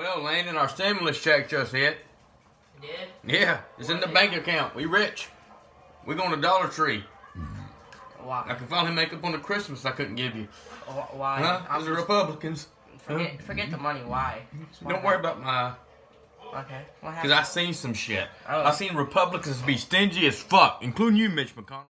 Well, Landon, our stimulus check just hit. Did? Yeah, it's in the bank account. We rich. We going to Dollar Tree. Mm-hmm. Why? I can finally make up on the Christmas I couldn't give you. Why? Huh? I'm the Republicans. forget, forget the money. Why? Don't worry about my... Okay. What Because? I seen some shit. Oh. I seen Republicans be stingy as fuck, including you, Mitch McConnell.